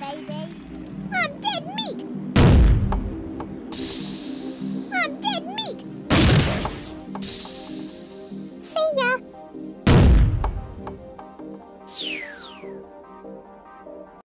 Baby.